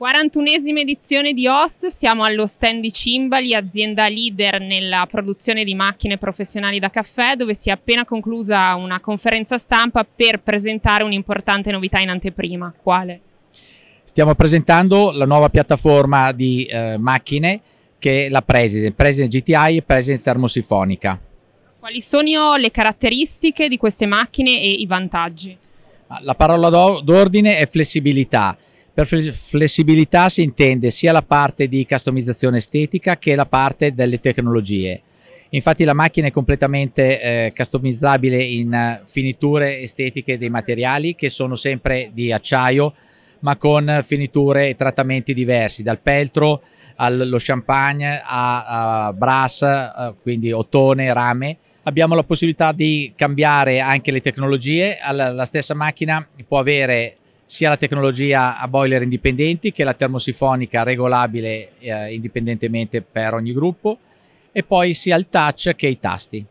41esima edizione di OS, siamo allo stand di Cimbali, azienda leader nella produzione di macchine professionali da caffè, dove si è appena conclusa una conferenza stampa per presentare un'importante novità in anteprima. Quale? Stiamo presentando la nuova piattaforma di eh, macchine che è la President, President GTI e President termosifonica. Quali sono le caratteristiche di queste macchine e i vantaggi? La parola d'ordine è flessibilità. Per flessibilità si intende sia la parte di customizzazione estetica che la parte delle tecnologie. Infatti la macchina è completamente eh, customizzabile in finiture estetiche dei materiali che sono sempre di acciaio ma con finiture e trattamenti diversi, dal peltro allo champagne a, a brass, eh, quindi ottone, rame. Abbiamo la possibilità di cambiare anche le tecnologie, la stessa macchina può avere sia la tecnologia a boiler indipendenti che la termosifonica regolabile eh, indipendentemente per ogni gruppo e poi sia il touch che i tasti.